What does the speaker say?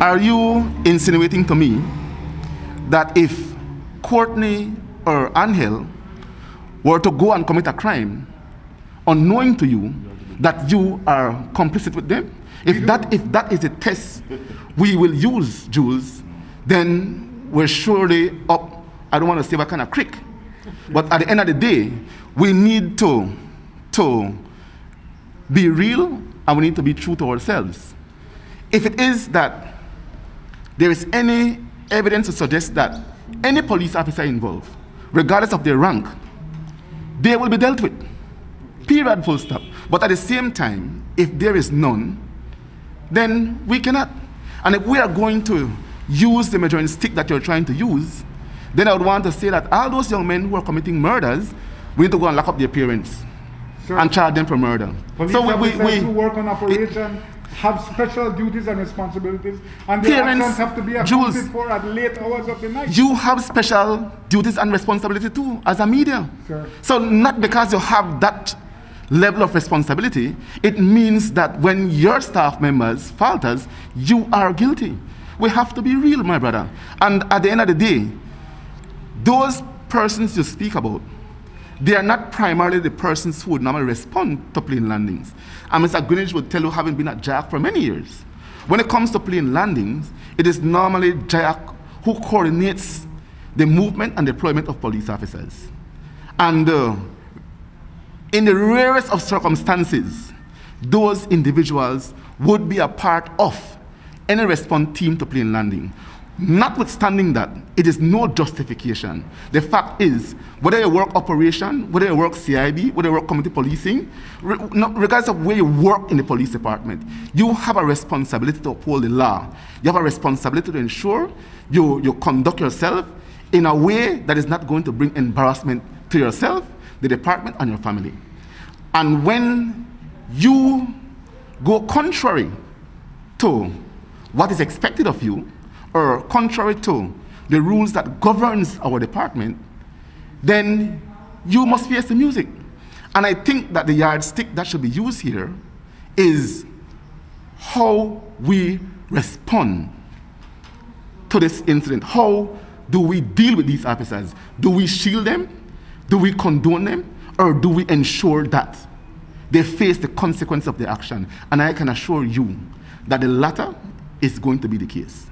Are you insinuating to me that if Courtney or Angel were to go and commit a crime, unknowing to you, that you are complicit with them? If that, if that is a test we will use, Jules, then we're surely up, I don't want to say what kind of creek, but at the end of the day, we need to, to be real and we need to be true to ourselves. If it is that there is any evidence to suggest that any police officer involved, regardless of their rank, they will be dealt with. Period, full stop. But at the same time, if there is none, then we cannot. And if we are going to use the measuring stick that you're trying to use, then I would want to say that all those young men who are committing murders, we need to go and lock up their parents Sir, and charge them for murder. Police so we, we, officers we, work on operation have special duties and responsibilities, and their Parents, actions have to be Jules, for at late hours of the night. you have special duties and responsibility too as a media. Sir. So not because you have that level of responsibility, it means that when your staff members falters, you are guilty. We have to be real, my brother. And at the end of the day, those persons you speak about, they are not primarily the persons who would normally respond to plane landings. And Mr. Greenwich would tell you, having been at Jack for many years, when it comes to plane landings, it is normally Jack who coordinates the movement and deployment of police officers. And uh, in the rarest of circumstances, those individuals would be a part of any response team to plane landing. Notwithstanding that, it is no justification. The fact is, whether you work operation, whether you work CIB, whether you work community policing, re- regardless of where you work in the police department, you have a responsibility to uphold the law. You have a responsibility to ensure you, you conduct yourself in a way that is not going to bring embarrassment to yourself, the department, and your family. And when you go contrary to what is expected of you, or contrary to the rules that governs our department, then you must face the music. And I think that the yardstick that should be used here is how we respond to this incident. How do we deal with these officers? Do we shield them? Do we condone them? Or do we ensure that they face the consequence of their action? And I can assure you that the latter is going to be the case.